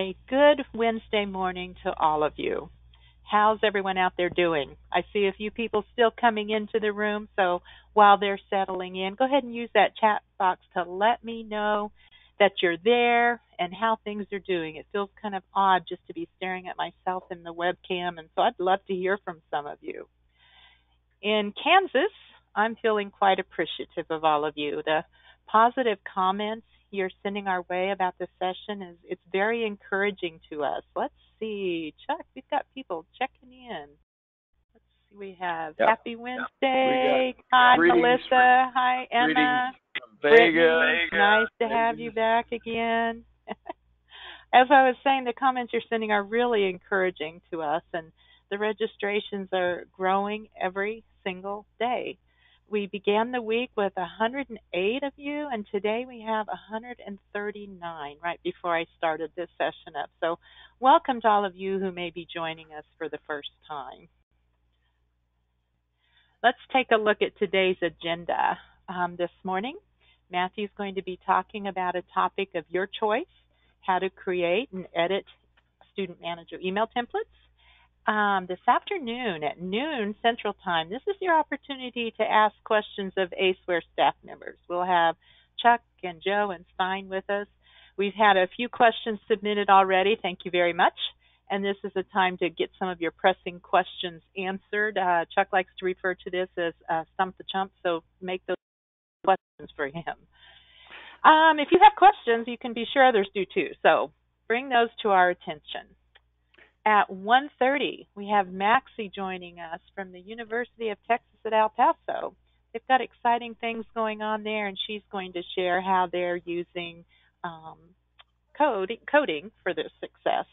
A good Wednesday morning to all of you. How's everyone out there doing? I see a few people still coming into the room, so while they're settling in, go ahead and use that chat box to let me know that you're there and how things are doing. It feels kind of odd just to be staring at myself in the webcam, and so I'd love to hear from some of you. In Kansas, I'm feeling quite appreciative of all of you. The positive comments you're sending our way about this session is it's very encouraging to us. Let's see, Chuck, we've got people checking in. Let's see, we have yep. Happy Wednesday. Yep. Hi, Melissa. From, Hi, Emma. Vegas. Nice to have you back again. As I was saying, the comments you're sending are really encouraging to us, and the registrations are growing every single day. We began the week with 108 of you, and today we have 139 right before I started this session up. So, welcome to all of you who may be joining us for the first time. Let's take a look at today's agenda. Um, this morning, Matthew's going to be talking about a topic of your choice how to create and edit student manager email templates um, this afternoon at noon Central Time. This is your opportunity to ask questions of ACEware staff members. We'll have Chuck and Joe and Stein with us. We've had a few questions submitted already. Thank you very much. And this is a time to get some of your pressing questions answered. Uh, Chuck likes to refer to this as uh, Stump the Chump, so make those questions for him. Um, if you have questions, you can be sure others do too. So bring those to our attention. At 1.30, we have Maxie joining us from the University of Texas at El Paso. They've got exciting things going on there, and she's going to share how they're using um, code, coding for their success.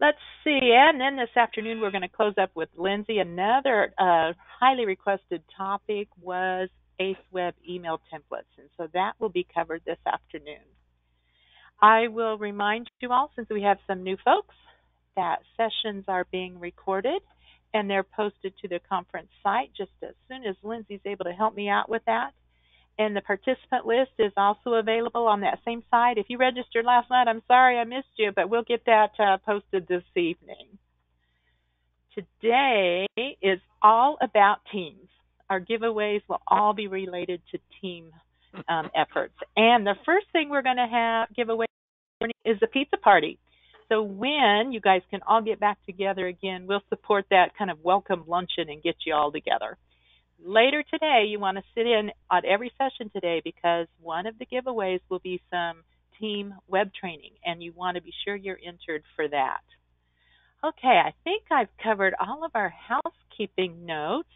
Let's see, and then this afternoon we're going to close up with Lindsay. Another uh, highly requested topic was AceWeb email templates, and so that will be covered this afternoon. I will remind you all, since we have some new folks, that sessions are being recorded and they're posted to the conference site just as soon as Lindsay's able to help me out with that. And the participant list is also available on that same site. If you registered last night, I'm sorry I missed you, but we'll get that uh, posted this evening. Today is all about teams. Our giveaways will all be related to team um, efforts. And the first thing we're going to have giveaway is a pizza party. So when you guys can all get back together again, we'll support that kind of welcome luncheon and get you all together. Later today, you want to sit in on every session today because one of the giveaways will be some team web training, and you want to be sure you're entered for that. Okay, I think I've covered all of our housekeeping notes.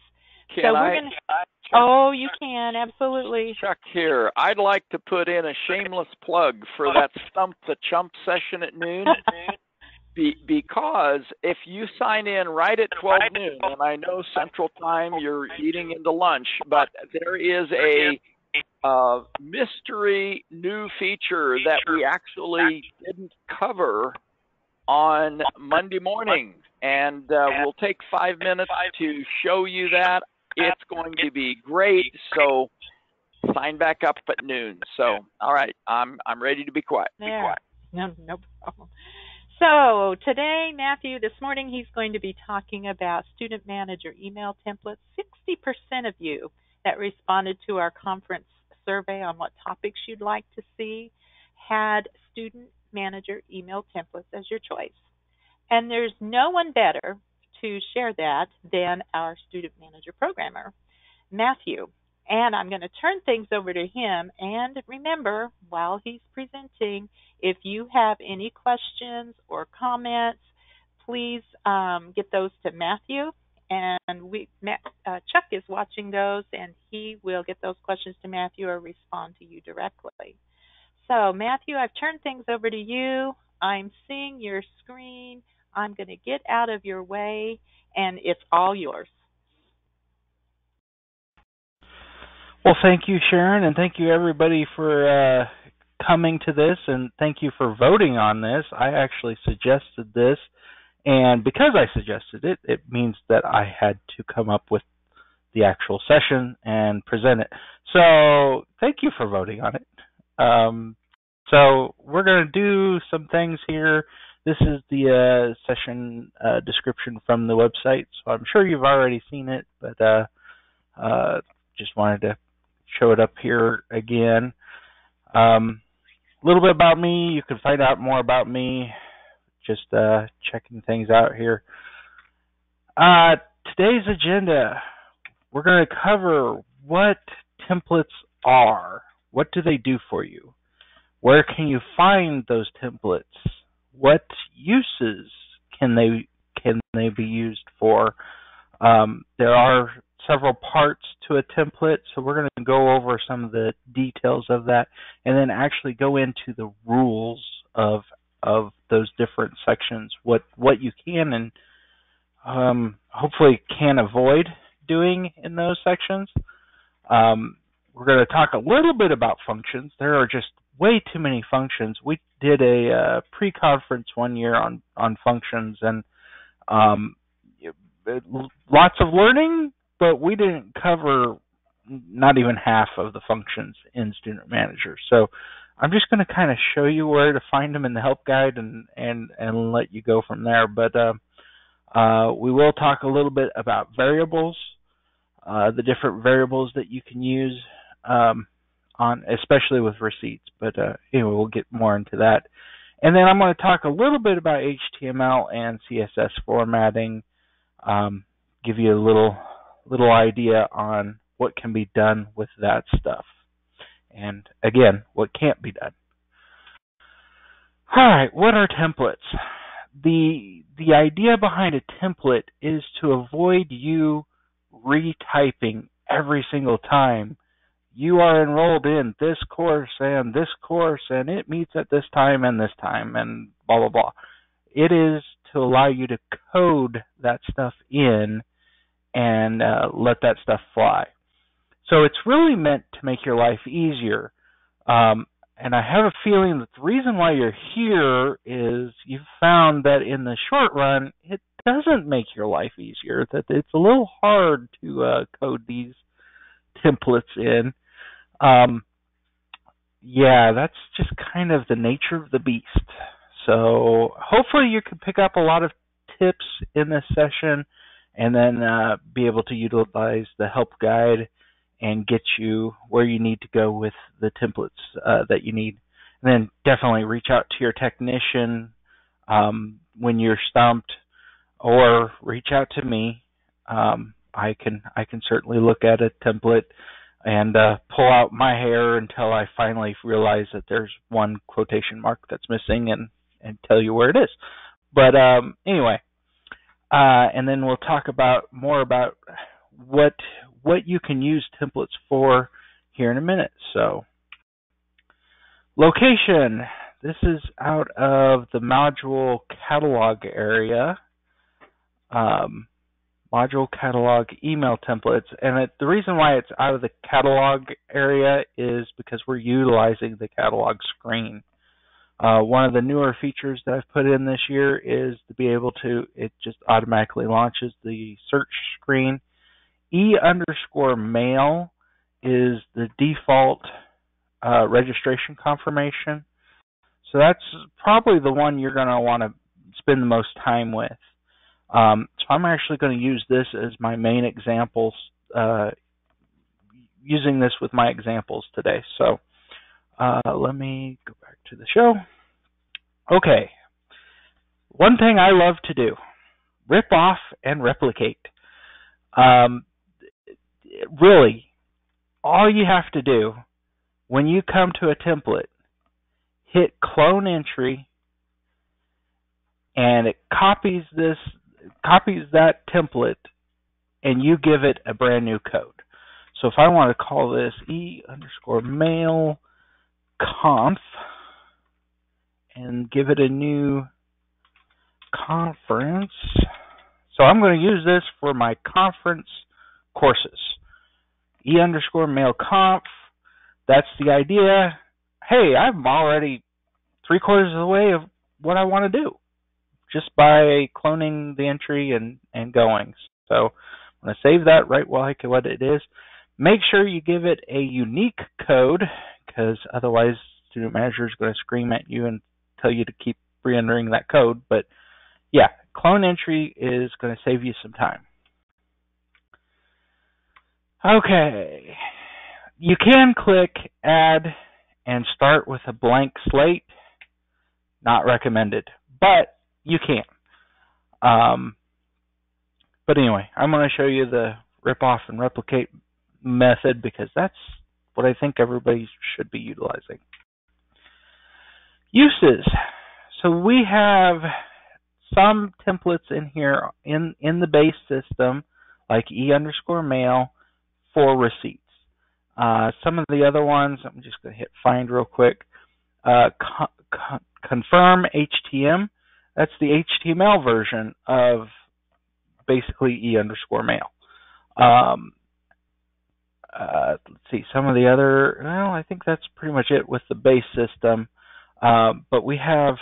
Can so we're I, gonna, oh, you can absolutely. Chuck here. I'd like to put in a shameless plug for that Stump the Chump session at noon. Be, because if you sign in right at 12 noon, and I know Central Time you're eating into lunch, but there is a uh, mystery new feature that we actually didn't cover on Monday morning. And uh, we'll take five minutes to show you that. Uh, it's going to be great. So sign back up at noon. So, all right, I'm I'm ready to be quiet. Be quiet. No, no problem. So today, Matthew, this morning he's going to be talking about student manager email templates. 60% of you that responded to our conference survey on what topics you'd like to see had student manager email templates as your choice. And there's no one better to share that than our student manager programmer, Matthew. And I'm going to turn things over to him. And remember, while he's presenting, if you have any questions or comments, please um, get those to Matthew. And we, uh, Chuck is watching those, and he will get those questions to Matthew or respond to you directly. So, Matthew, I've turned things over to you. I'm seeing your screen. I'm going to get out of your way, and it's all yours. Well, thank you, Sharon, and thank you, everybody, for uh, coming to this, and thank you for voting on this. I actually suggested this, and because I suggested it, it means that I had to come up with the actual session and present it. So, thank you for voting on it. Um, So we're going to do some things here. This is the uh, session uh, description from the website, so I'm sure you've already seen it, but uh, uh just wanted to show it up here again. Um, a little bit about me. You can find out more about me just uh, checking things out here. Today's agenda, we're going to cover what templates are. What do they do for you? Where can you find those templates? What uses can they can they be used for? Um, there are several parts to a template, so we're going to go over some of the details of that, and then actually go into the rules of of those different sections. What what you can and um, hopefully can avoid doing in those sections. Um, we're going to talk a little bit about functions. There are just way too many functions. We did a uh, pre-conference one year on on functions and um, lots of learning, but we didn't cover not even half of the functions in Student Manager. So I'm just going to kind of show you where to find them in the help guide and and and let you go from there. But uh, uh, we will talk a little bit about variables, uh, the different variables that you can use um, on, especially with receipts. But uh, anyway, we'll get more into that. And then I'm going to talk a little bit about HTML and CSS formatting. Um, give you a little little idea on what can be done with that stuff. And again, what can't be done. All right, what are templates? The the idea behind a template is to avoid you retyping every single time you are enrolled in this course and this course and it meets at this time and this time and blah blah blah. It is to allow you to code that stuff in and uh, let that stuff fly. So it's really meant to make your life easier. Um, and I have a feeling that the reason why you're here is you've found that in the short run, it doesn't make your life easier. That it's a little hard to uh, code these templates in. Um, yeah, that's just kind of the nature of the beast. So hopefully you can pick up a lot of tips in this session and then uh, be able to utilize the help guide and get you where you need to go with the templates uh, that you need. And then definitely reach out to your technician um, when you're stumped, or reach out to me. Um, I can I can certainly look at a template and uh, pull out my hair until I finally realize that there's one quotation mark that's missing and and tell you where it is. But um, anyway, uh, and then we'll talk about more about what what you can use templates for here in a minute. So, location. This is out of the module catalog area. Um, module catalog email templates. And it, the reason why it's out of the catalog area is because we're utilizing the catalog screen. Uh, one of the newer features that I've put in this year is to be able to, it just automatically launches the search screen E underscore mail is the default uh, registration confirmation. So that's probably the one you're going to want to spend the most time with. Um, so I'm actually going to use this as my main examples, uh, using this with my examples today. So uh, let me go back to the show. Okay. One thing I love to do, rip off and replicate. Um, really, all you have to do when you come to a template, hit clone entry, and it copies this, copies that template, and you give it a brand new code. So if I want to call this e underscore mail conf and give it a new conference. So I'm going to use this for my conference courses e underscore mail conf. That's the idea. Hey, I'm already three quarters of the way of what I want to do just by cloning the entry and, and going. So I'm going to save that right like what it is. Make sure you give it a unique code because otherwise student manager is going to scream at you and tell you to keep re-entering that code. But yeah, clone entry is going to save you some time. Okay, you can click add and start with a blank slate. Not recommended, but you can. Um, but anyway, I'm going to show you the rip off and replicate method because that's what I think everybody should be utilizing. Uses. So we have some templates in here in, in the base system, like e underscore mail for receipts. Uh, some of the other ones, I'm just going to hit find real quick. Uh, con con confirm HTM. That's the HTML version of basically e underscore mail. Um, uh, let's see some of the other. Well, I think that's pretty much it with the base system. Um, but we have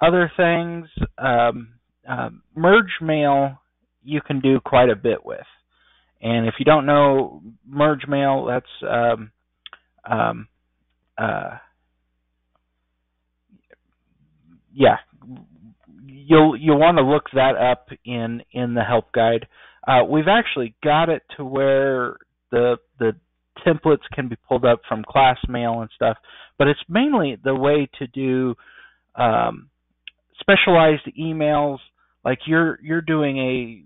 other things. Um, uh, merge mail you can do quite a bit with. And if you don't know merge mail, that's um, uh, yeah, you'll you'll want to look that up in in the help guide. Uh, we've actually got it to where the the templates can be pulled up from Classmail and stuff, but it's mainly the way to do um, specialized emails. Like you're you're doing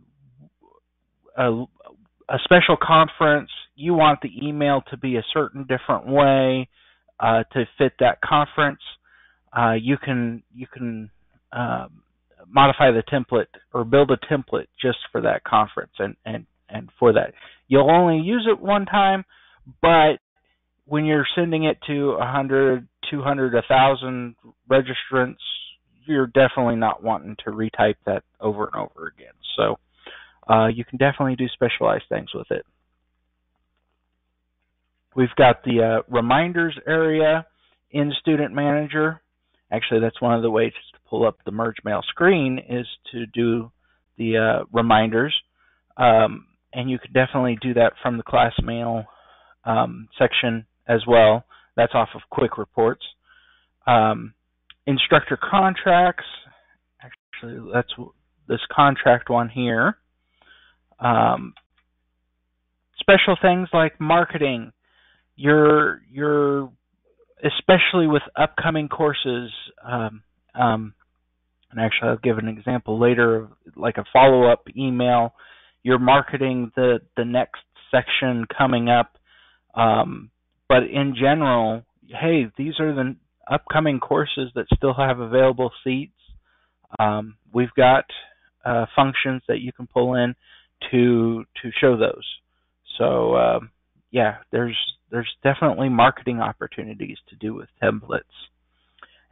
a, a a special conference, you want the email to be a certain different way uh, to fit that conference. Uh, you can you can um, modify the template or build a template just for that conference and and and for that. You'll only use it one time, but when you're sending it to 100, 200, 1,000 registrants, you're definitely not wanting to retype that over and over again. So uh, you can definitely do specialized things with it. We've got the uh, reminders area in Student Manager. Actually, that's one of the ways pull up the merge mail screen is to do the uh, reminders. Um, and you could definitely do that from the class mail um, section as well. That's off of quick reports. Um, instructor contracts. Actually, that's this contract one here. Um, special things like marketing. Your your especially with upcoming courses. Um, um, and actually, I'll give an example later of like a follow up email. You're marketing the the next section coming up, um, but in general, hey, these are the upcoming courses that still have available seats. Um, we've got uh, functions that you can pull in to to show those. So um, yeah, there's there's definitely marketing opportunities to do with templates,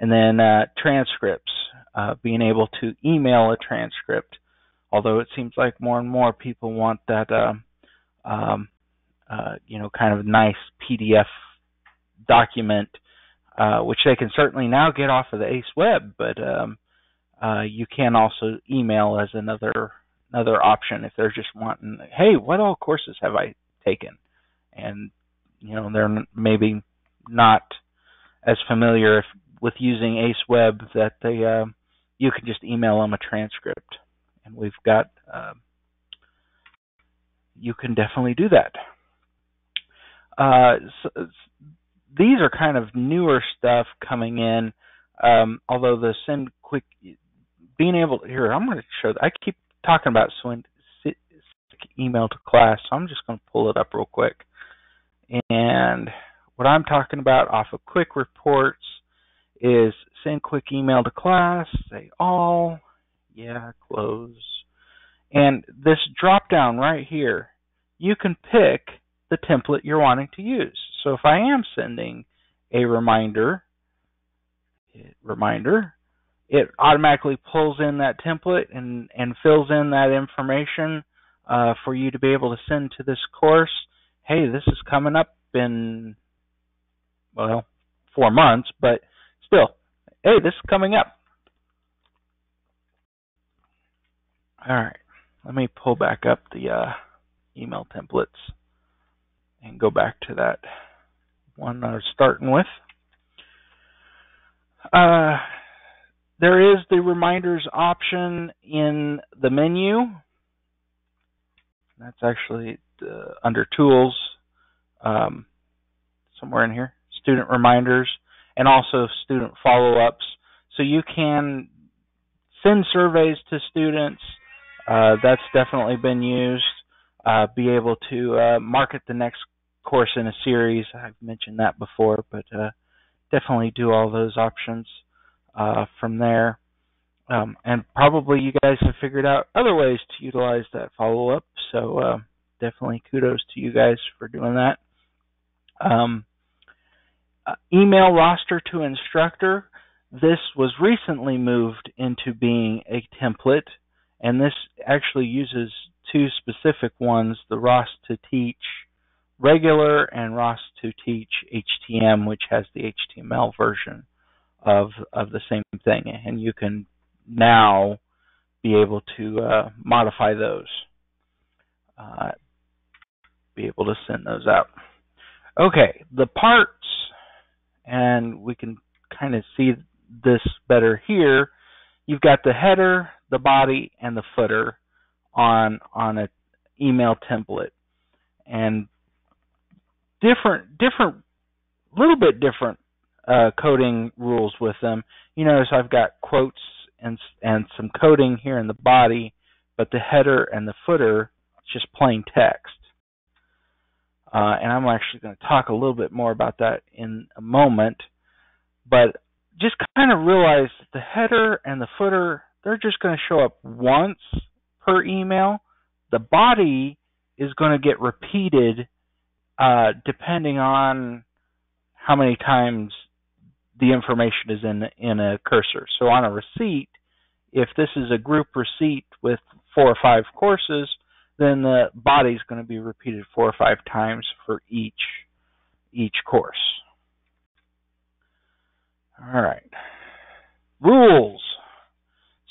and then uh, transcripts. Uh, being able to email a transcript, although it seems like more and more people want that, um, um, uh, you know, kind of nice PDF document, uh, which they can certainly now get off of the ACE web, but um, uh, you can also email as another another option if they're just wanting, hey, what all courses have I taken? And you know they're maybe not as familiar if, with using Ace Web that they uh, you can just email them a transcript, and we've got uh, you can definitely do that. Uh, so, these are kind of newer stuff coming in. Um, although the send quick, being able to, here, I'm going to show. I keep talking about send email to class, so I'm just going to pull it up real quick. And what I'm talking about off of quick reports is send quick email to class, say all, yeah, close. And this drop down right here, you can pick the template you're wanting to use. So if I am sending a reminder, reminder, it automatically pulls in that template and, and fills in that information uh, for you to be able to send to this course. Hey, this is coming up in, well, four months, but still, hey, this is coming up. All right, let me pull back up the uh, email templates and go back to that one I was starting with. Uh, there is the reminders option in the menu. That's actually the, under tools, um, somewhere in here, student reminders, and also student follow-ups. So you can send surveys to students. Uh, that's definitely been used. Uh, be able to uh, market the next course in a series. I've mentioned that before, but uh, definitely do all those options uh, from there. Um, and probably you guys have figured out other ways to utilize that follow up. So uh, definitely kudos to you guys for doing that. Um, uh, email roster to instructor. This was recently moved into being a template, and this actually uses two specific ones the ROS to Teach regular and ROS to Teach HTM, which has the HTML version of of the same thing, and you can now be able to uh, modify those, uh, be able to send those out. Okay, the parts, and we can kind of see this better here. You've got the header, the body, and the footer on on an email template, and different different little bit different uh, coding rules with them. You notice I've got quotes and and some coding here in the body, but the header and the footer just plain text. Uh, and I'm actually going to talk a little bit more about that in a moment. But just kind of realize the header and the footer they're just going to show up once per email. The body is going to get repeated uh, depending on how many times the information is in in a cursor. So on a receipt, if this is a group receipt with four or five courses, then the body is going to be repeated four or five times for each each course. All right. Rules.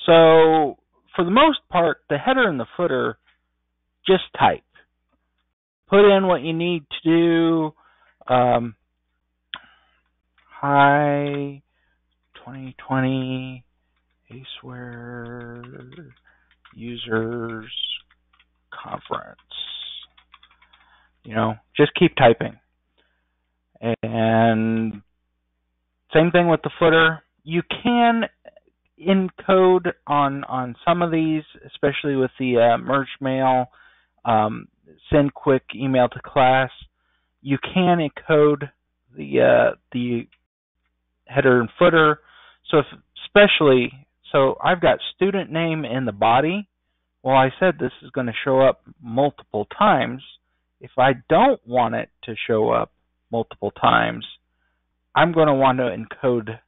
So for the most part, the header and the footer just type put in what you need to do. Um, hi, 2020 ACEware users conference. You know, just keep typing. And same thing with the footer. You can encode on on some of these, especially with the uh, merge mail. Um, send quick email to class. You can encode the uh, the header and footer. So if, especially so I've got student name in the body. Well, I said this is going to show up multiple times. If I don't want it to show up multiple times, I'm going to want to encode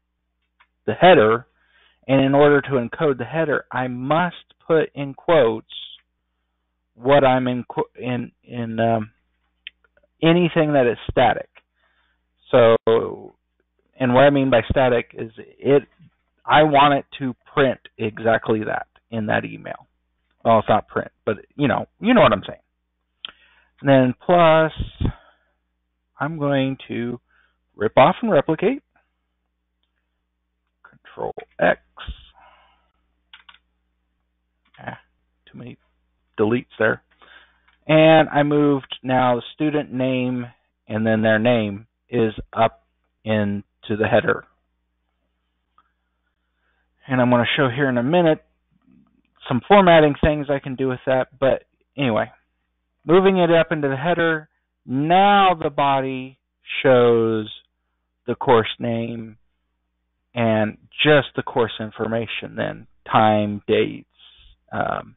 the header. And in order to encode the header, I must put in quotes what I'm in in in um, anything that is static. So, and what I mean by static is it. I want it to print exactly that in that email. Well, it's not print, but you know, you know what I'm saying. And then plus, I'm going to rip off and replicate. Control X. Ah, too many deletes there. And I moved now the student name and then their name is up into the header. And I'm going to show here in a minute some formatting things I can do with that. But anyway, moving it up into the header, now the body shows the course name and just the course information then time, dates, um,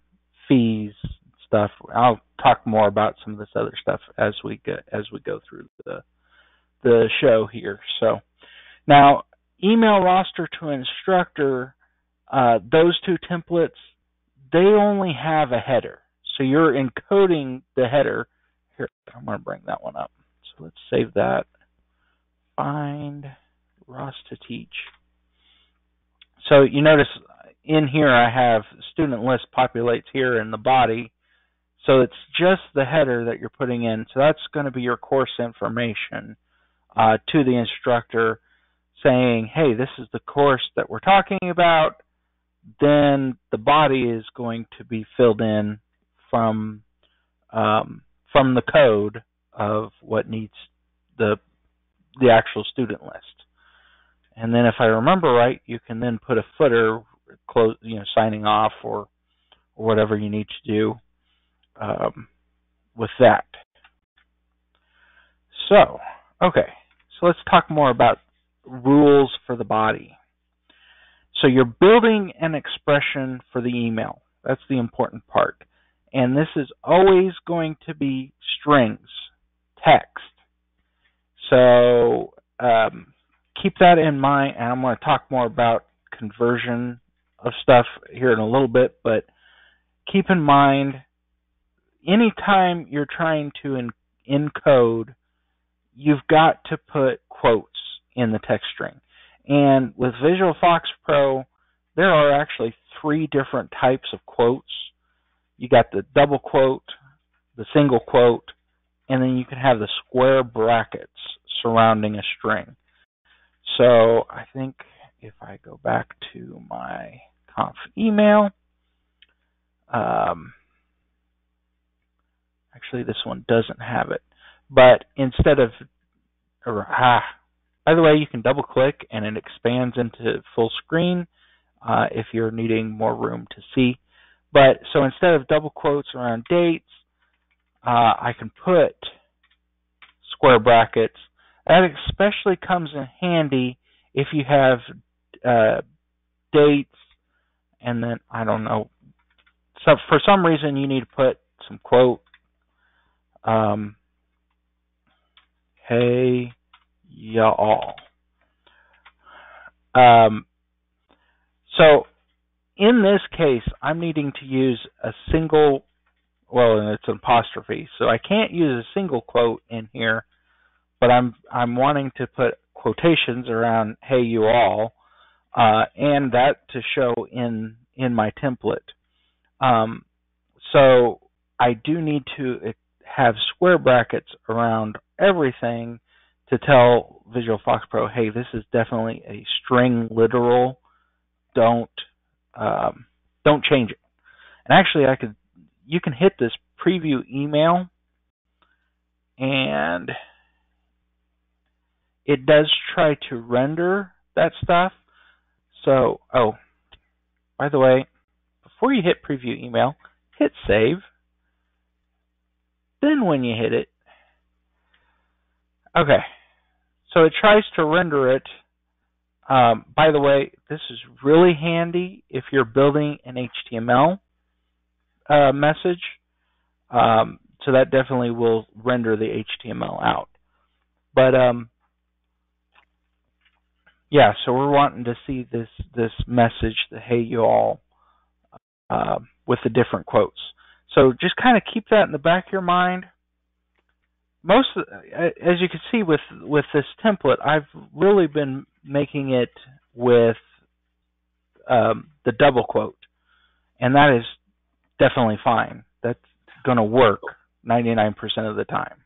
fees stuff. I'll talk more about some of this other stuff as we get as we go through the the show here. So now email roster to instructor, uh, those two templates, they only have a header. So you're encoding the header. Here, I'm going to bring that one up. So let's save that. Find ROS to teach. So you notice in here I have student list populates here in the body. So it's just the header that you're putting in. So that's going to be your course information uh, to the instructor. saying, hey, this is the course that we're talking about, then the body is going to be filled in from um, from the code of what needs the the actual student list. And then if I remember right, you can then put a footer close you know signing off or, or whatever you need to do um, with that. So, okay. So let's talk more about rules for the body. So you're building an expression for the email. That's the important part. And this is always going to be strings, text. So um, keep that in mind, and I'm going to talk more about conversion of stuff here in a little bit, but keep in mind anytime you're trying to encode, you've got to put quotes in the text string. And with Visual Fox Pro, there are actually three different types of quotes. You got the double quote, the single quote, and then you can have the square brackets surrounding a string. So I think if I go back to my conf email, um, actually this one doesn't have it, but instead of, or, ah, by the way, you can double click and it expands into full screen uh, if you're needing more room to see. But so instead of double quotes around dates, uh, I can put square brackets. That especially comes in handy if you have uh, dates and then I don't know. So for some reason you need to put some quote. Um, hey y'all. Um, so in this case, I'm needing to use a single, well, and it's an apostrophe, so I can't use a single quote in here, but I'm I'm wanting to put quotations around "Hey, you all," uh, and that to show in in my template. Um, so I do need to have square brackets around everything to tell Visual FoxPro, hey, this is definitely a string literal. Don't um, don't change it. And actually, I could you can hit this preview email, and it does try to render that stuff. So, oh, by the way, before you hit preview email, hit save. Then when you hit it, okay, so it tries to render it. Um, by the way, this is really handy if you're building an HTML uh, message. Um, so that definitely will render the HTML out. But um, yeah, so we're wanting to see this this message, the "Hey you all," uh, with the different quotes. So just kind of keep that in the back of your mind most as you can see with with this template, I've really been making it with um, the double quote, and that is definitely fine. That's going to work 99% of the time.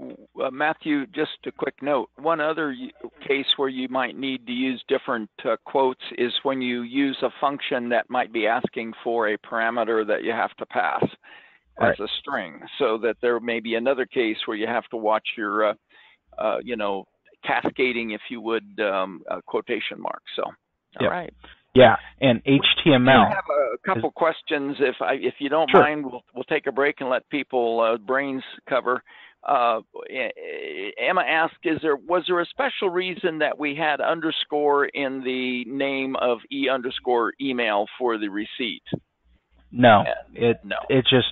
Uh, Matthew, just a quick note. One other case where you might need to use different uh, quotes is when you use a function that might be asking for a parameter that you have to pass as right. a string, so that there may be another case where you have to watch your, uh, uh, you know, cascading, if you would, um, uh, quotation marks. So, all yep. right. Yeah, and HTML. We have a couple is, questions. If I, if you don't sure. mind, we'll we'll take a break and let people uh, brains cover. Uh, Emma asked, "Is there was there a special reason that we had underscore in the name of e underscore email for the receipt?" No, it no. it just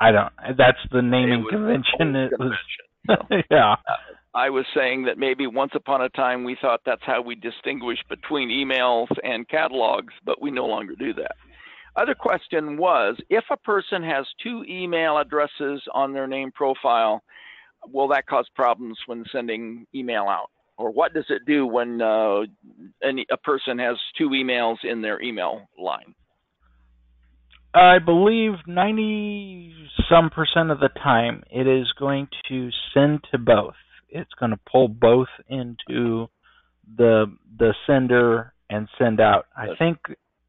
I don't. That's the naming convention. It was, so, yeah. Uh, I was saying that maybe once upon a time we thought that's how we distinguish between emails and catalogs, but we no longer do that. Other question was if a person has two email addresses on their name profile, will that cause problems when sending email out? Or what does it do when uh, any, a person has two emails in their email line? I believe 90 some percent of the time it is going to send to both. It's going to pull both into the the sender and send out. I think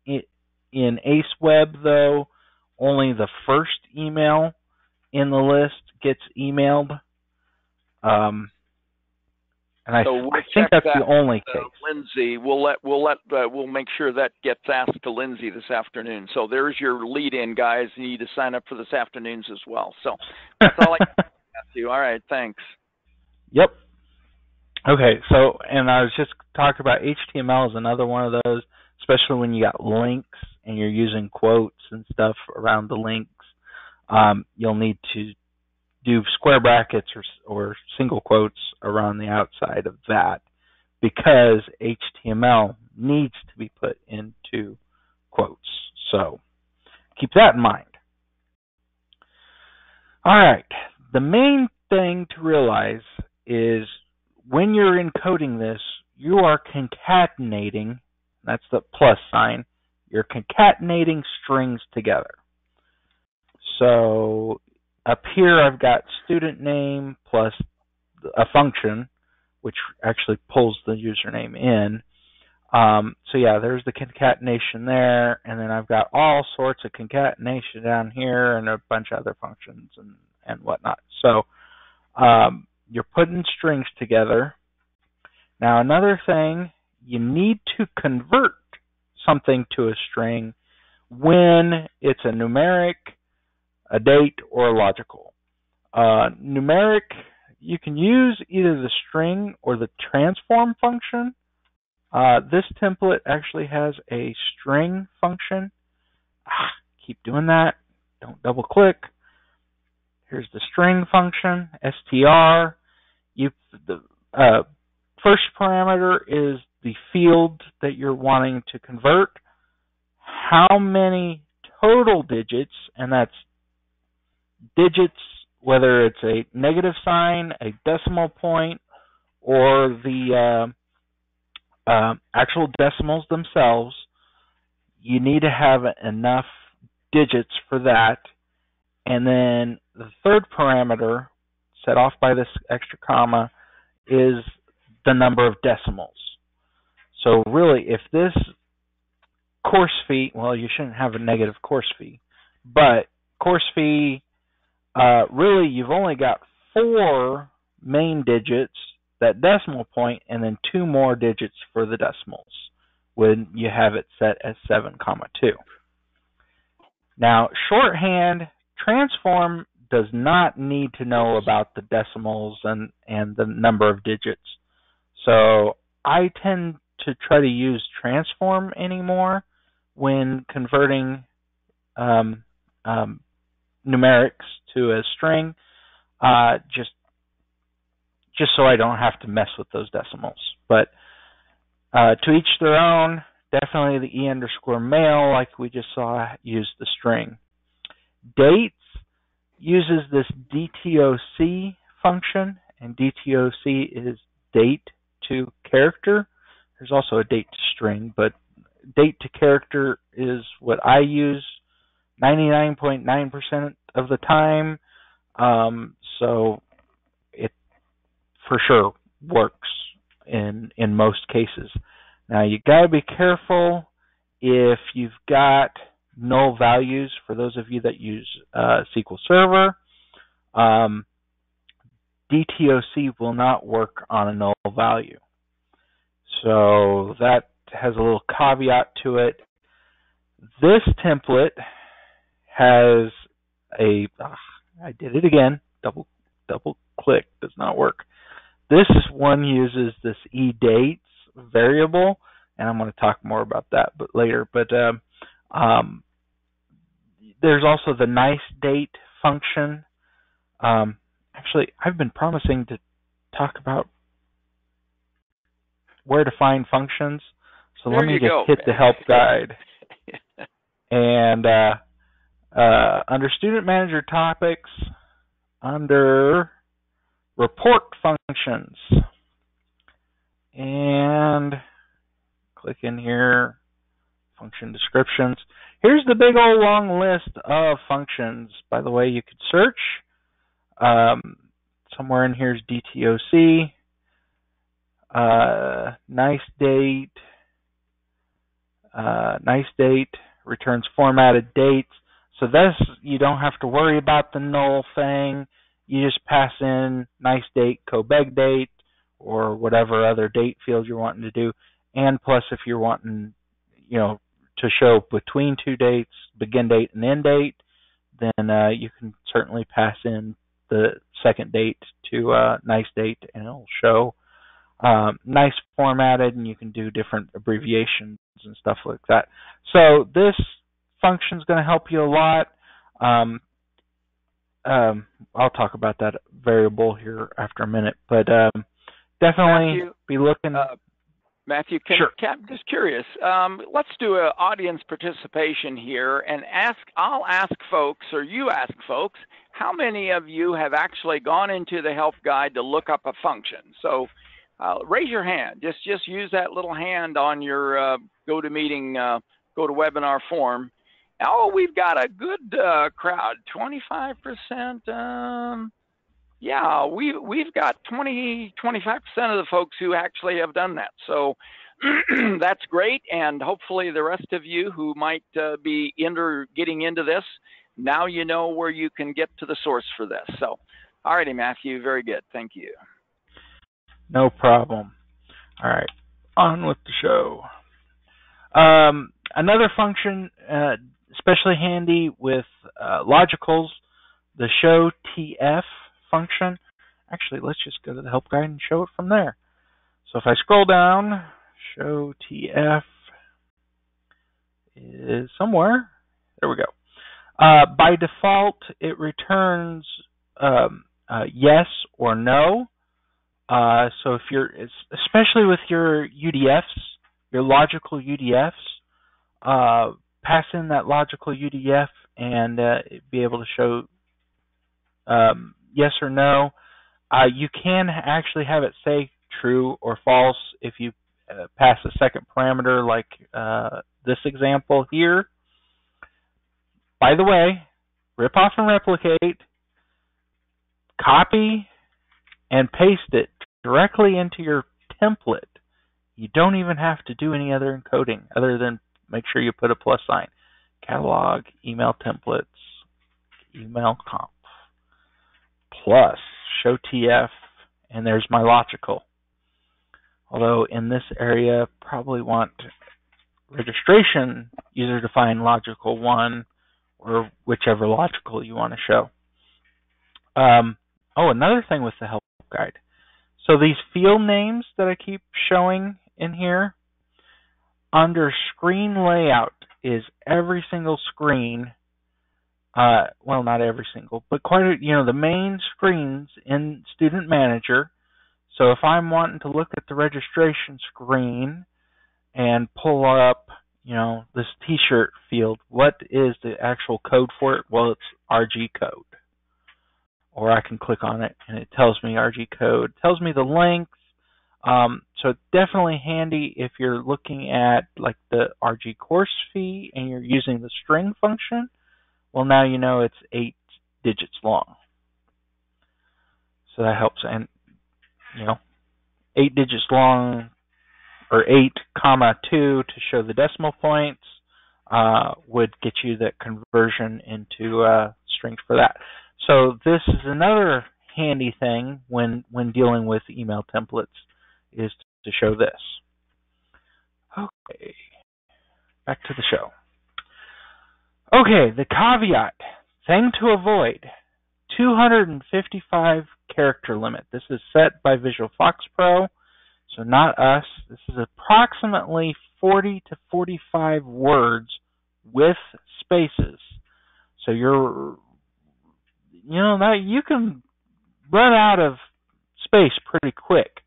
it, in AceWeb though, only the first email in the list gets emailed. Um, and I, So we'll I think that's that, the only Uh, case. Lindsay, we'll let we'll let uh, we'll make sure that gets asked to Lindsay this afternoon. So there's your lead-in, guys. You need to sign up for this afternoon's as well. So that's all I can ask you. All right, thanks. Yep. Okay, so and I was just talking about HTML is another one of those, especially when you got links and you're using quotes and stuff around the links. Um, you'll need to do square brackets or or single quotes around the outside of that because HTML needs to be put into quotes. So keep that in mind. All right. The main thing to realize is when you're encoding this, you are concatenating, that's the plus sign, you're concatenating strings together. So up here I've got student name plus a function, which actually pulls the username in. Um, so yeah, there's the concatenation there, and then I've got all sorts of concatenation down here and a bunch of other functions and, and whatnot. So um, you're putting strings together. Now another thing, you need to convert something to a string when it's a numeric, a date, or a logical. Uh, numeric, you can use either the string or the transform function. Uh, this template actually has a string function. Ah, keep doing that. Don't double click. Here's the string function, str. You the uh, first parameter is the field that you're wanting to convert. How many total digits, and that's digits, whether it's a negative sign, a decimal point, or the uh, uh, actual decimals themselves, you need to have enough digits for that. And then the third parameter, set off by this extra comma, is the number of decimals. So really, if this course fee, well, you shouldn't have a negative course fee, but course fee, uh, really, you've only got four main digits, that decimal point, and then two more digits for the decimals when you have it set as 7 comma 2. Now, shorthand transform does not need to know about the decimals and, and the number of digits. So I tend to try to use transform anymore when converting um, um, numerics to a string, uh, just just so I don't have to mess with those decimals. But uh, to each their own. Definitely the e underscore mail, like we just saw, use the string. Dates uses this DTOC function, and DTOC is date to character. There's also a date to string, but date to character is what I use 99.9% of the time. Um, so it for sure works in in most cases. Now you got to be careful if you've got null values. For those of you that use uh, SQL Server, um, DTOC will not work on a null value. So that has a little caveat to it. This template has a. ah, I did it again. Double double click does not work. This one uses this eDates variable, and I'm going to talk more about that but later. But um, um, there's also the nice date function. Um, actually, I've been promising to talk about where to find functions. So There let me just go. hit the help guide. And uh, uh, under student manager topics, under report functions, and click in here, function descriptions. Here's the big old long list of functions. By the way, you could search. Um, somewhere in here is DTOC. uh, nice date, uh, nice date returns formatted dates. So this you don't have to worry about the null thing. You just pass in nice date, cobeg date, or whatever other date field you're wanting to do. And plus, if you're wanting, you know, to show between two dates, begin date and end date, then uh, you can certainly pass in the second date to uh, nice date, and it'll show um, nice formatted, and you can do different abbreviations and stuff like that. So this function is going to help you a lot. Um, um, I'll talk about that variable here after a minute, but um, definitely Matthew, be looking. Uh, Matthew, can, Sure. can, just curious. Um, let's do an audience participation here and ask. I'll ask folks, or you ask folks, how many of you have actually gone into the help guide to look up a function? So, uh, raise your hand. Just just use that little hand on your GoToMeeting, uh, GoToMeeting, uh, GoToWebinar form. Oh, we've got a good uh, crowd. Twenty-five percent. Um, yeah, we we've got 20 25% of the folks who actually have done that. So that's great and hopefully the rest of you who might uh, be into getting into this, now you know where you can get to the source for this. So all righty, Matthew, very good. Thank you. No problem. All right, on with the show. Um, another function, uh, especially handy with uh, logicals, the show TF function. Actually, let's just go to the help guide and show it from there. So if I scroll down, show TF is somewhere. There we go. Uh, by default, it returns um, uh, yes or no. Uh, so if you're, especially with your UDFs, your logical UDFs, uh, pass in that logical UDF and uh, be able to show um, yes or no. Uh, you can actually have it say true or false if you uh, pass a second parameter like uh, this example here. By the way, rip off and replicate, copy and paste it directly into your template. You don't even have to do any other encoding other than make sure you put a plus sign. Catalog, email templates, email comp, plus show TF, and there's my logical. Although in this area, probably want registration user defined logical one or whichever logical you want to show. Um, oh, another thing with the help guide. So these field names that I keep showing in here, under screen layout is every single screen. Uh, well, not every single, but quite a, you know the main screens in Student Manager. So if I'm wanting to look at the registration screen and pull up, you know, this T-shirt field, what is the actual code for it? Well, it's RG code. Or I can click on it and it tells me RG code, tells me the length. Um, so definitely handy if you're looking at like the RG course fee and you're using the string function. Well, now you know it's eight digits long. So that helps. And you know, eight digits long or eight comma two to show the decimal points uh, would get you that conversion into uh, strings for that. So this is another handy thing when when dealing with email templates is to show this. Okay, back to the show. Okay, the caveat thing to avoid 255 character limit. This is set by Visual Fox Pro, so not us. This is approximately 40 to 45 words with spaces. So you're, you know, that you can run out of space pretty quick.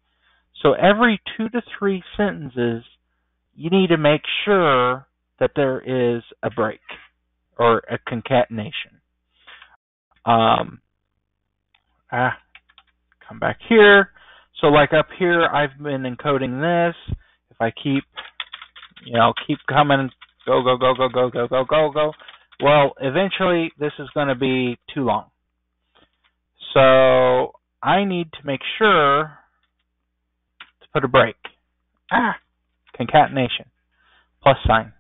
So every two to three sentences, you need to make sure that there is a break or a concatenation. Um, ah, come back here. So like up here, I've been encoding this. If I keep, you know, keep coming, go, go, go, go, go, go, go, go, go. Well, eventually this is going to be too long. So I need to make sure put a break. Ah, concatenation, plus sign.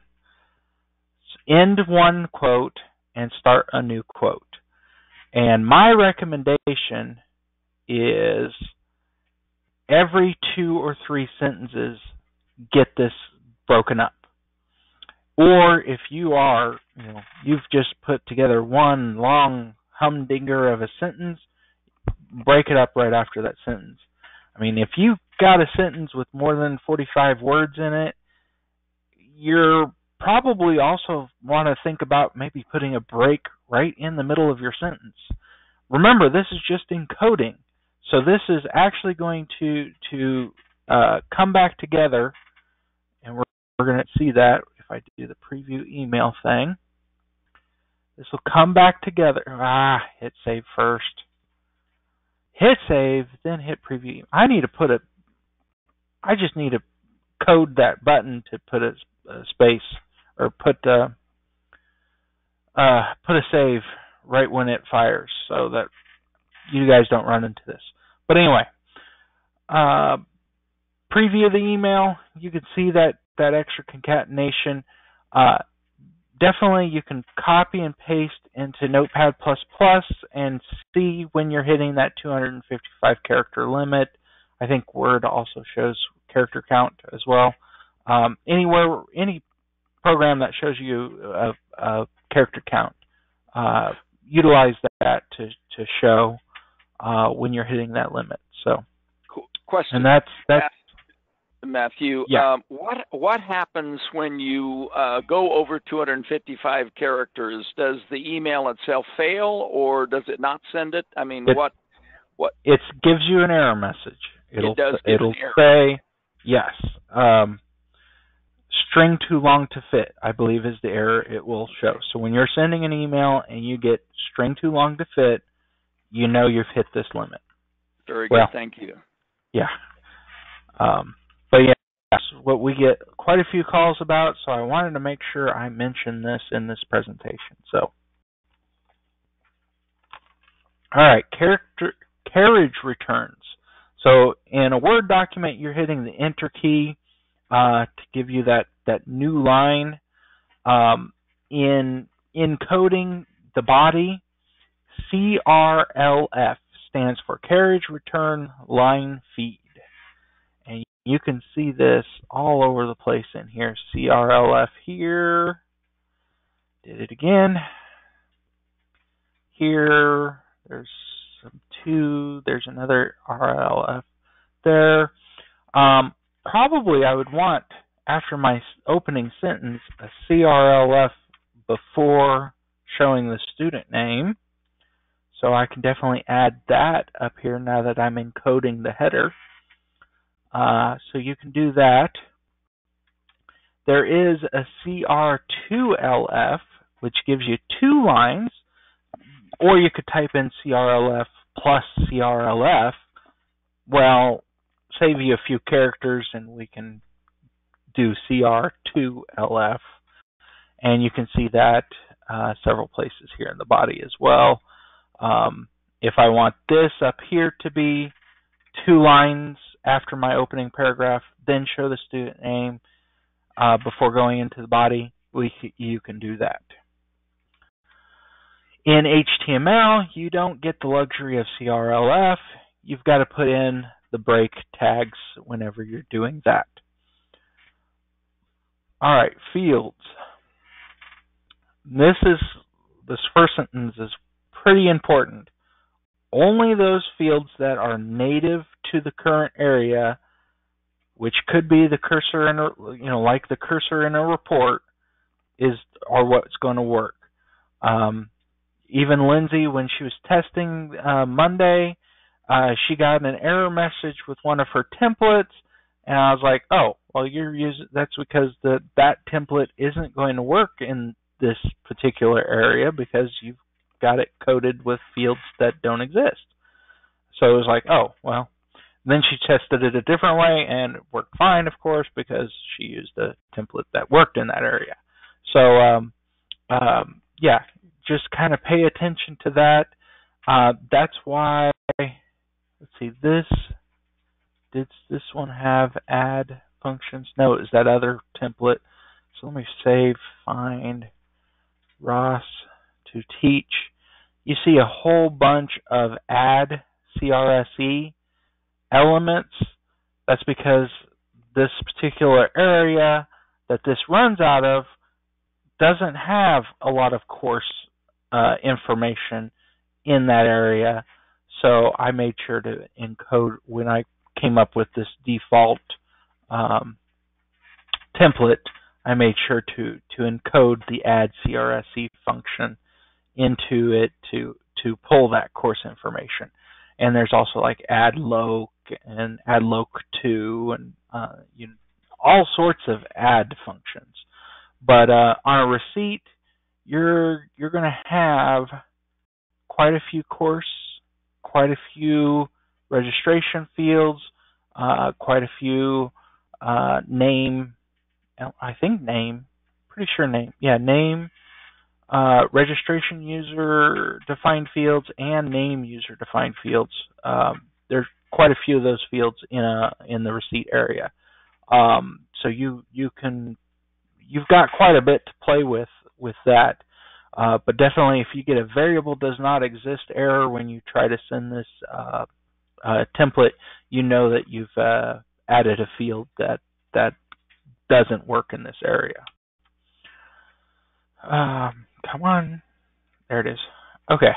End one quote and start a new quote. And my recommendation is every two or three sentences get this broken up. Or if you are, you know, you've just put together one long humdinger of a sentence, break it up right after that sentence. I mean, if you got a sentence with more than 45 words in it, you're probably also want to think about maybe putting a break right in the middle of your sentence. Remember, this is just encoding. So this is actually going to to uh, come back together, and we're, we're going to see that if I do the preview email thing. This will come back together. Ah, hit save first. Hit save, then hit preview. I need to put a. I just need to code that button to put a, a space or put a, uh, uh, put a save right when it fires, so that you guys don't run into this. But anyway, uh, preview the email. You can see that that extra concatenation. Uh, definitely, you can copy and paste into Notepad++ and see when you're hitting that 255 character limit. I think Word also shows character count as well. Um, anywhere, any program that shows you a, a character count, uh, utilize that to to show uh, when you're hitting that limit. So, question. And that's that's Matthew. Yeah. Um, what what happens when you uh, go over 255 characters? Does the email itself fail, or does it not send it? I mean, it, what what? It gives you an error message. It'll it does it'll say yes. Um, string too long to fit, I believe, is the error it will show. So when you're sending an email and you get string too long to fit, you know you've hit this limit. Very good. Well, Thank you. Yeah. Um, yeah, that's what we get quite a few calls about, so I wanted to make sure I mention this in this presentation. So, all right, character carriage returns. So in a Word document, you're hitting the Enter key uh, to give you that that new line. Um, in encoding the body, CRLF stands for Carriage Return Line Feed. You can see this all over the place in here. CRLF here. Did it again. Here. There's some two. There's another RLF there. Um, probably I would want, after my opening sentence, a CRLF before showing the student name. So I can definitely add that up here now that I'm encoding the header. Uh, so you can do that. There is a CR2LF, which gives you two lines, or you could type in CRLF plus CRLF. Well, save you a few characters and we can do CR2LF. And you can see that uh, several places here in the body as well. Um, if I want this up here to be two lines after my opening paragraph, then show the student name uh, before going into the body, we, you can do that. In HTML, you don't get the luxury of CRLF. You've got to put in the break tags whenever you're doing that. All right, fields. This is this first sentence is pretty important. Only those fields that are native to the current area, which could be the cursor in a, you know, like the cursor in a report, is are what's going to work. Um, even Lindsay, when she was testing uh, Monday, uh, she got an error message with one of her templates, and I was like, "Oh, well, you're using that's because the that template isn't going to work in this particular area because you've got it coded with fields that don't exist." So it was like, "Oh, well." Then she tested it a different way, and it worked fine, of course, because she used a template that worked in that area. So, um, um, yeah, just kind of pay attention to that. Uh, that's why let's see, this did this one have add functions? No, it's that other template. So let me save, find, Ross to teach. You see a whole bunch of add CRSE elements. That's because this particular area that this runs out of doesn't have a lot of course uh, information in that area. So I made sure to encode when I came up with this default um, template. I made sure to to encode the add CRSE function into it to to pull that course information. And there's also like add loc and add loc to and uh, you know, all sorts of add functions. But uh, on a receipt, you're you're going to have quite a few course, quite a few registration fields, uh, quite a few uh, name, I think name, pretty sure name, yeah, name, uh, registration user defined fields, and name user defined fields. Um, there's quite a few of those fields in a in the receipt area. Um, so you you can you've got quite a bit to play with with that. Uh, but definitely, if you get a variable does not exist error when you try to send this uh, uh, template, you know that you've uh, added a field that that doesn't work in this area. Um, come on, there it is. Okay,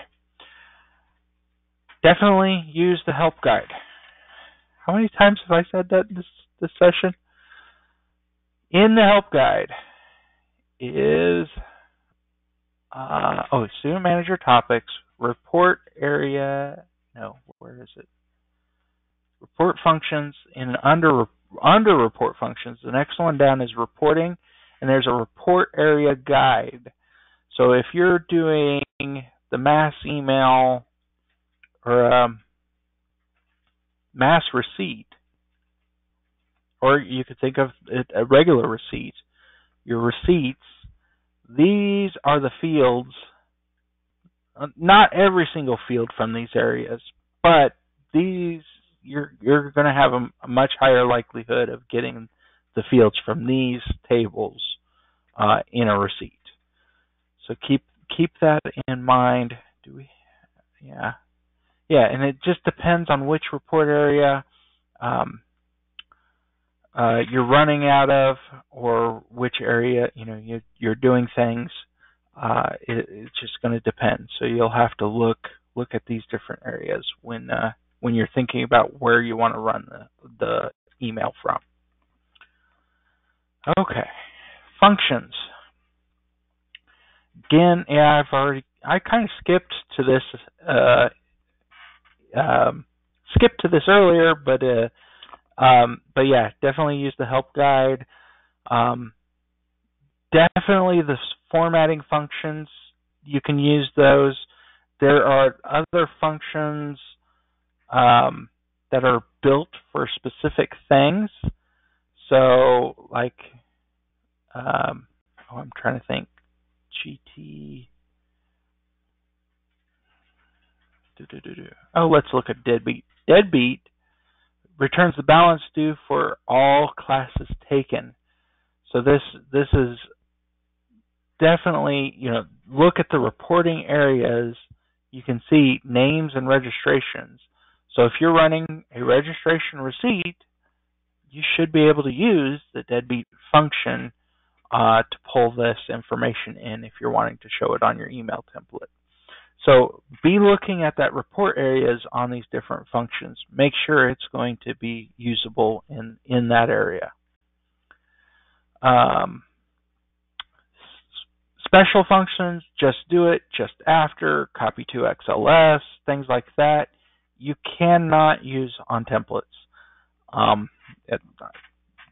definitely use the help guide. How many times have I said that this this session? In the help guide is uh, oh student manager topics report area no where is it report functions in under under report functions the next one down is reporting and there's a report area guide so if you're doing the mass email or um, mass receipt or you could think of it a regular receipt. Your receipts, these are the fields, uh, not every single field from these areas, but these you're you're going to have a, a, much higher likelihood of getting the fields from these tables uh, in a receipt. So keep keep that in mind. Do we? Yeah, yeah, and it just depends on which report area. Um, uh, you're running out of or which area you know you, you're doing things uh, it, it's just going to depend so you'll have to look look at these different areas when uh, when you're thinking about where you want to run the, the email from okay functions again yeah I've already I kind of skipped to this uh, um, skipped to this earlier but uh, um, but yeah, definitely use the help guide. Um, definitely the formatting functions, you can use those. There are other functions um, that are built for specific things. So, like, um, oh, I'm trying to think. GT. Oh, let's look at Deadbeat. Deadbeat returns the balance due for all classes taken. So this this is definitely you know look at the reporting areas. You can see names and registrations. So if you're running a registration receipt, you should be able to use the deadbeat function uh, to pull this information in if you're wanting to show it on your email template. So be looking at that report areas on these different functions. Make sure it's going to be usable in, in that area. Um, special functions, just do it, just after, copy to XLS, things like that. You cannot use on templates. Um, it,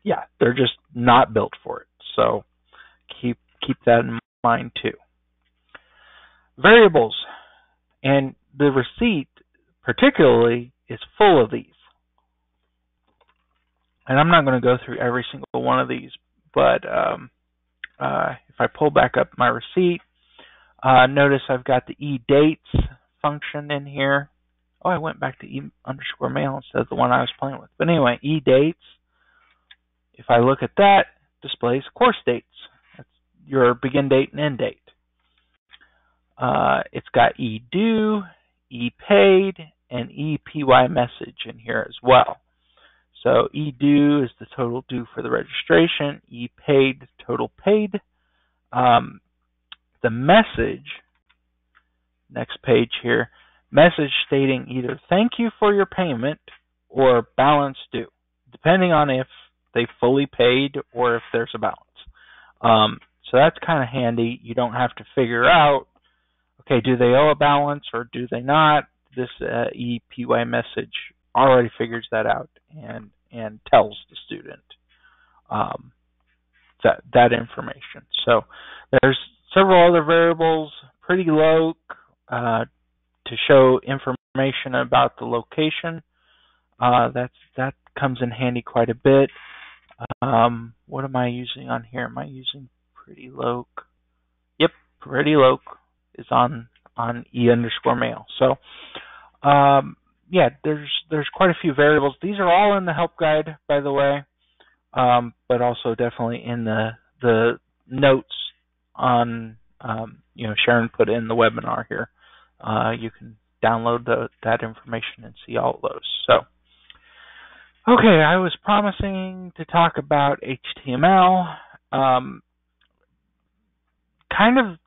yeah, they're just not built for it. So keep keep that in mind too. Variables. And the receipt, particularly, is full of these. And I'm not going to go through every single one of these, but um, uh, if I pull back up my receipt, uh, notice I've got the e dates function in here. Oh, I went back to e underscore mail instead of the one I was playing with. But anyway, e dates. If I look at that, displays course dates. That's your begin date and end date. Uh, it's got e due, e paid, and e py message in here as well. So e due is the total due for the registration. E paid, total paid. Um, the message, next page here, message stating either thank you for your payment or balance due, depending on if they fully paid or if there's a balance. Um, so that's kind of handy. You don't have to figure out, okay, do they owe a balance or do they not? This uh, EPY message already figures that out and and tells the student um, that that information. So there's several other variables, Pretty Loc uh, to show information about the location. Uh, that's that comes in handy quite a bit. Um, what am I using on here? Am I using Pretty Loc? Yep, Pretty Loc is on on e underscore mail. So um, yeah, there's there's quite a few variables. These are all in the help guide, by the way, um, but also definitely in the the notes on um, you know Sharon put in the webinar here. Uh, you can download the, that information and see all those. So, okay, I was promising to talk about HTML. Um, kind of,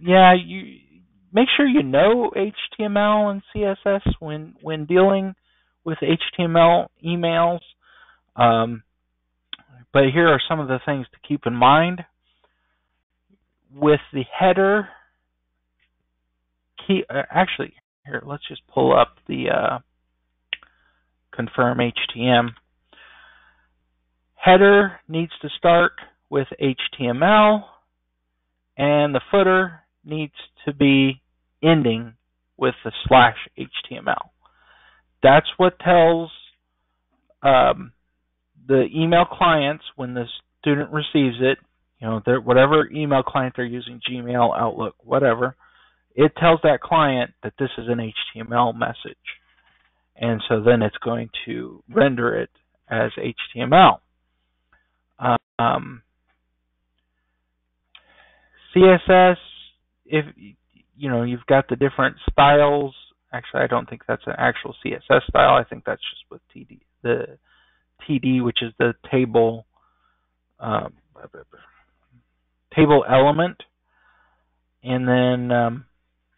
yeah, you make sure you know HTML and CSS when when dealing with HTML emails. Um, but here are some of the things to keep in mind. With the header, key uh, actually here let's just pull up the uh, confirm HTML. Header needs to start with HTML, and the footer needs to be ending with the slash HTML. That's what tells um, the email clients when the student receives it, you know, whatever email client they're using, Gmail, Outlook, whatever, it tells that client that this is an HTML message. And so then it's going to render it as HTML. Um, CSS, if you know, you've got the different styles. Actually, I don't think that's an actual CSS style. I think that's just with TD, the TD, which is the table um, table element. And then, um,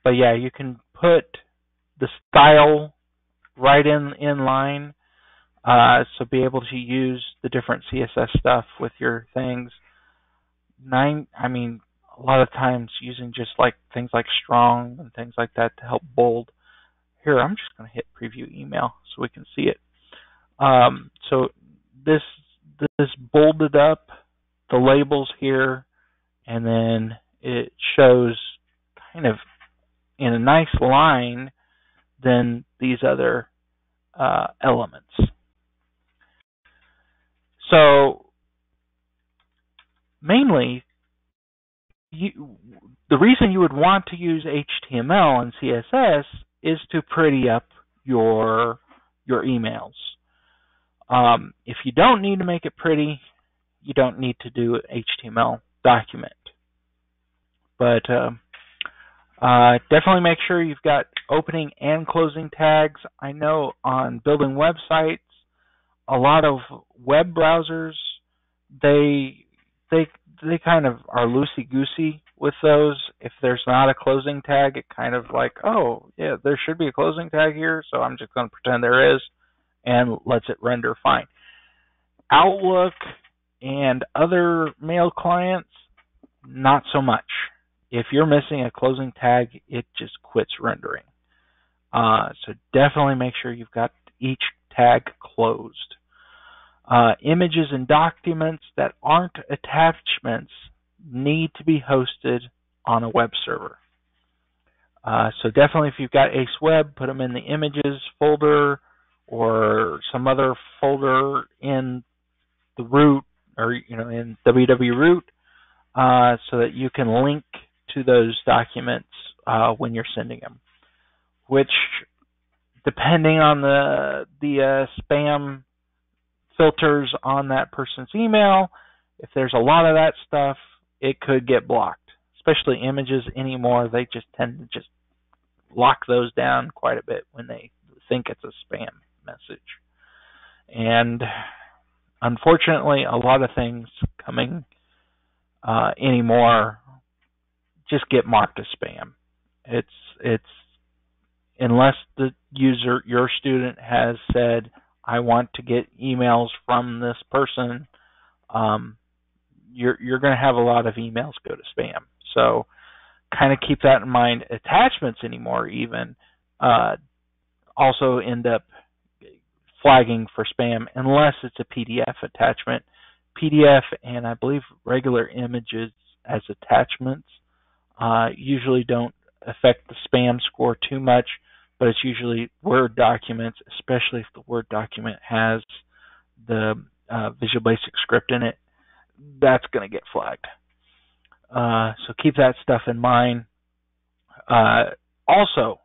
but yeah, you can put the style right in in line. Uh, so be able to use the different CSS stuff with your things. Nine, I mean, a lot of times using just like things like strong and things like that to help bold. Here, I'm just going to hit preview email so we can see it. Um, so this this bolded up the labels here, and then it shows kind of in a nice line than these other uh, elements. So mainly you, the reason you would want to use HTML and CSS is to pretty up your your emails. Um, if you don't need to make it pretty, you don't need to do an HTML document. But uh, uh, definitely make sure you've got opening and closing tags. I know on building websites, a lot of web browsers they they they kind of are loosey goosey with those. If there's not a closing tag, it kind of like, oh yeah, there should be a closing tag here, so I'm just going to pretend there is, and lets it render fine. Outlook and other mail clients, not so much. If you're missing a closing tag, it just quits rendering. Uh, so definitely make sure you've got each tag closed. Uh, images and documents that aren't attachments need to be hosted on a web server. Uh, so definitely if you've got Ace Web, put them in the images folder or some other folder in the root or you know in WW root uh, so that you can link to those documents uh, when you're sending them. Which depending on the the uh, spam filters on that person's email, if there's a lot of that stuff, it could get blocked. Especially images anymore, they just tend to just lock those down quite a bit when they think it's a spam message. And unfortunately, a lot of things coming uh, anymore just get marked as spam. It's it's unless the user, your student, has said, "I want to get emails from this person," um, you're you're going to have a lot of emails go to spam. So, kind of keep that in mind. Attachments anymore, even, uh, also end up flagging for spam unless it's a PDF attachment. PDF and I believe regular images as attachments uh, usually don't affect the spam score too much, but it's usually Word documents, especially if the Word document has the uh, Visual Basic script in it. That's going to get flagged. Uh, so keep that stuff in mind. Uh, also,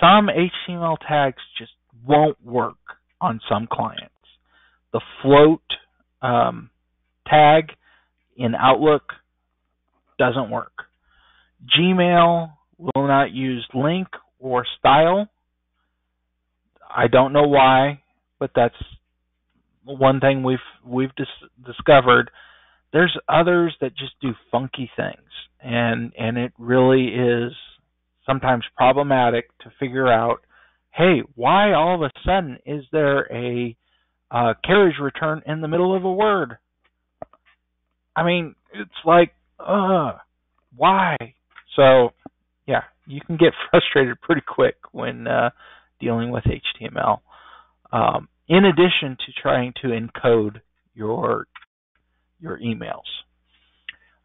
some HTML tags just won't work on some clients. The float um, tag in Outlook doesn't work. Gmail will not use link or style. I don't know why, but that's one thing we've we've dis- discovered. There's others that just do funky things, and and it really is sometimes problematic to figure out. Hey, why all of a sudden is there a uh, carriage return in the middle of a word? I mean, it's like, uh, why? So, yeah, you can get frustrated pretty quick when uh, dealing with HTML. Um, in addition to trying to encode your your emails,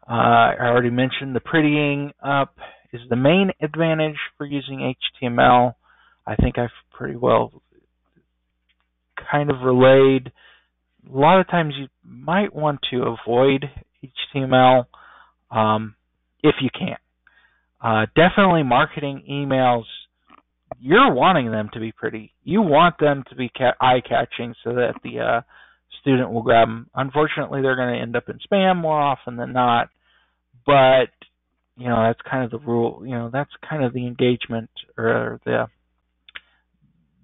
uh, I already mentioned the prettying up is the main advantage for using HTML. I think I've pretty well kind of relayed. A lot of times you might want to avoid HTML um, if you can. Uh, definitely marketing emails, you're wanting them to be pretty. You want them to be ca- eye catching so that the uh, student will grab them. Unfortunately, they're going to end up in spam more often than not. But you know that's kind of the rule. You know that's kind of the engagement or the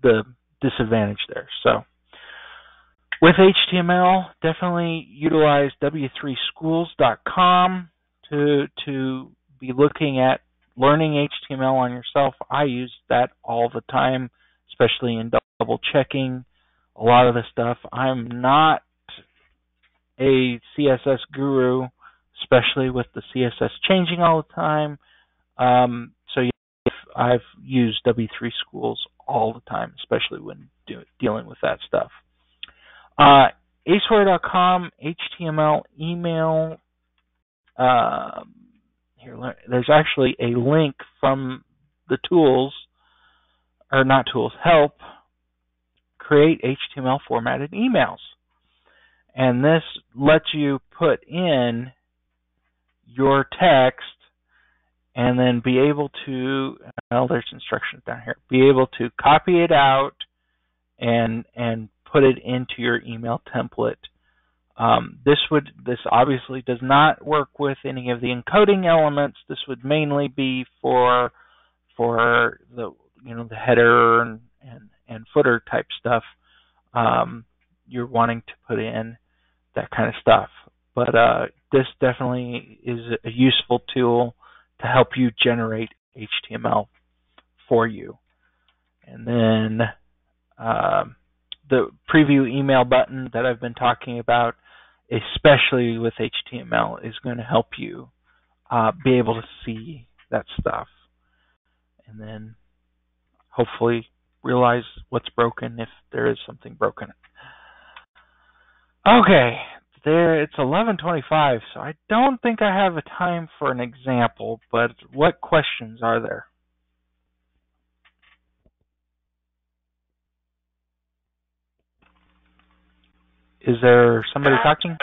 the disadvantage there. So with HTML, definitely utilize w3schools.com to to be looking at learning HTML on yourself. I use that all the time, especially in double checking a lot of the stuff. I'm not a CSS guru, especially with the CSS changing all the time. Um, so yeah, I've used W3 Schools all the time, especially when do, dealing with that stuff. Uh, aceware.com, HTML, email, uh, here, there's actually a link from the tools, or not tools, help create HTML formatted emails. And this lets you put in your text and then be able to well there's instructions down here be able to copy it out and and put it into your email template um, this would this obviously does not work with any of the encoding elements. This would mainly be for for the you know the header and and, and footer type stuff. Um, you're wanting to put in that kind of stuff. But uh, this definitely is a useful tool to help you generate HTML for you. And then um, the preview email button that I've been talking about especially with HTML, is going to help you uh, be able to see that stuff, and then hopefully realize what's broken if there is something broken. Okay, there it's 11:25, so I don't think I have a time for an example. But what questions are there? Is there somebody talking?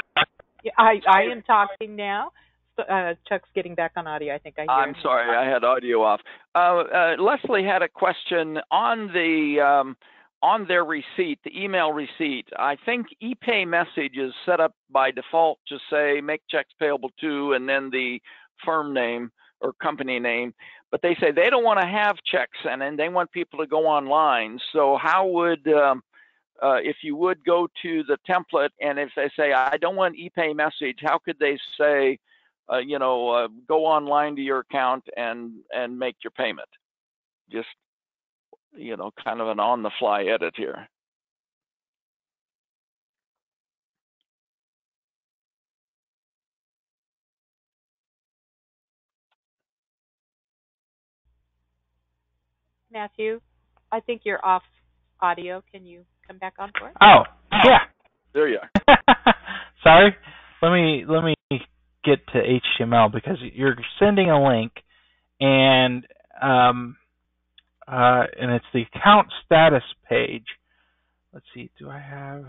I I am talking now. uh, Chuck's getting back on audio. I think I hear. I'm him. sorry, I had audio off. Uh, uh, Leslie had a question on the um, on their receipt, the email receipt. I think ePay message is set up by default to say make checks payable to, and then the firm name or company name. But they say they don't want to have checks, and then they want people to go online. So how would um, uh, if you would go to the template and if they say I don't want ePay message, how could they say uh, you know, uh, go online to your account and and make your payment. Just you know, kind of an on-the-fly edit here. Matthew, I think you're off audio. Can you come back on for it? Oh, yeah. There you are. Sorry. Let me let me get to HTML because you're sending a link and um uh and it's the account status page. Let's see, do I have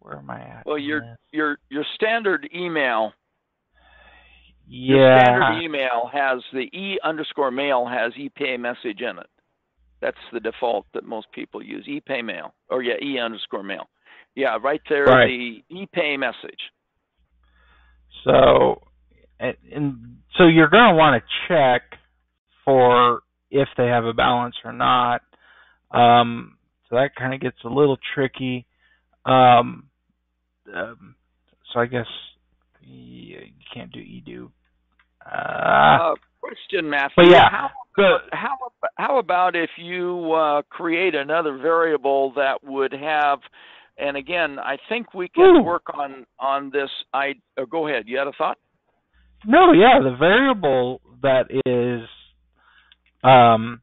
where am I at? Well, your your your standard email. Yeah. Your standard email has the e underscore mail has ePay message in it. That's the default that most people use. ePay mail or yeah, e underscore mail. Yeah, right there, Right. the ePay message. So, and, and so you're going to want to check for if they have a balance or not. Um, so that kind of gets a little tricky. Um, um, so I guess you can't do edu. Uh, Uh, question, Matthew. but yeah, How good. how how about if you uh, create another variable that would have and again i think we can Ooh. work on on this i uh, go ahead you had a thought No, yeah, the variable that is, um,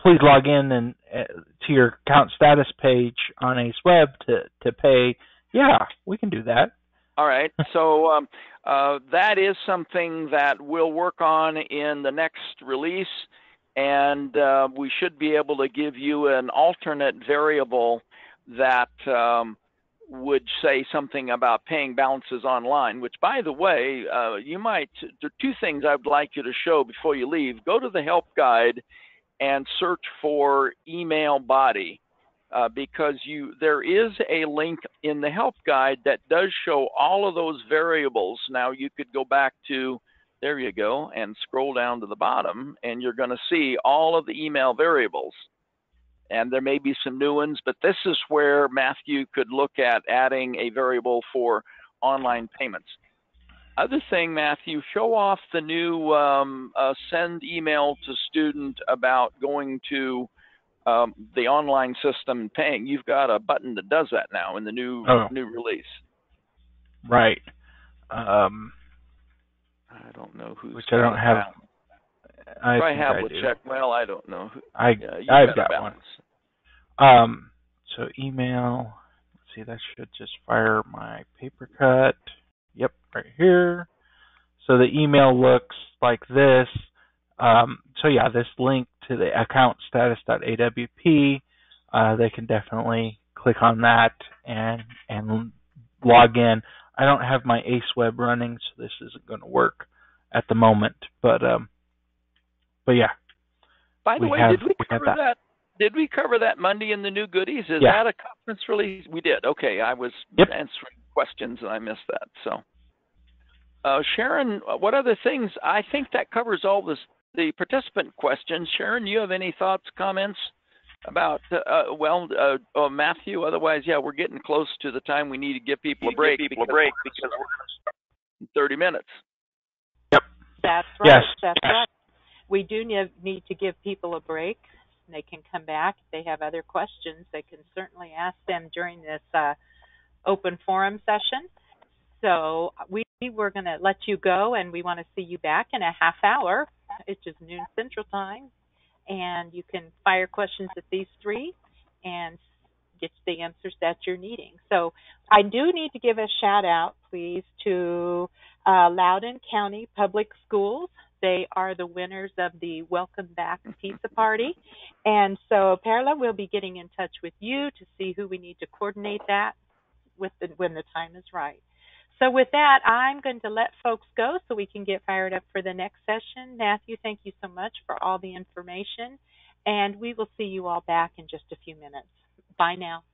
please log in and uh, to your account status page on Ace Web to to pay. Yeah, we can do that. All right so um, uh, that is something that we'll work on in the next release and uh, we should be able to give you an alternate variable that um, would say something about paying balances online, which, by the way, uh, you might. There are two things I'd like you to show before you leave. Go to the help guide and search for email body. Uh, because you there is a link in the help guide that does show all of those variables. Now you could go back to there you go and scroll down to the bottom and you're going to see all of the email variables and there may be some new ones, but this is where Matthew could look at adding a variable for online payments. Other thing, Matthew, show off the new um, uh, send email to student about going to um, the online system paying. You've got a button that does that now in the new Oh. new release. Right. Um, I don't know who's which I don't have. I I have I do. check. Well, I don't know. I yeah, I've got, got one. Um, so email. Let's see, that should just fire my paper cut. Yep, right here. So the email looks like this. Um, so yeah, this link to the account status.awp, uh, they can definitely click on that and and log in. I don't have my Ace Web running, so this isn't going to work at the moment. But um, but yeah, By the We way, have- did we we cover that. that. Did we cover that Monday in the new goodies? Is Yeah. that a conference release? We did. Okay, I was Yep. answering questions and I missed that. So, uh, Sharon, what other things? I think that covers all this, the participant questions. Sharon, you have any thoughts, comments about? Uh, uh, well, uh, uh, Matthew. Otherwise, yeah, we're getting close to the time we need to give people a break. people a because break we're gonna start in Thirty minutes. Yep. That's right. Yes. That's Yes. right. We do need, need to give people a break. They can come back. If they have other questions, they can certainly ask them during this uh, open forum session. So we we're going to let you go, and we want to see you back in a half hour. It's just noon Central Time, and you can fire questions at these three and get the answers that you're needing. So I do need to give a shout out, please, to uh, Loudoun County Public Schools. They are the winners of the Welcome Back Pizza Party. And so, Perla, we'll be getting in touch with you to see who we need to coordinate that with the, when the time is right. So with that, I'm going to let folks go so we can get fired up for the next session. Matthew, thank you so much for all the information, and we will see you all back in just a few minutes. Bye now.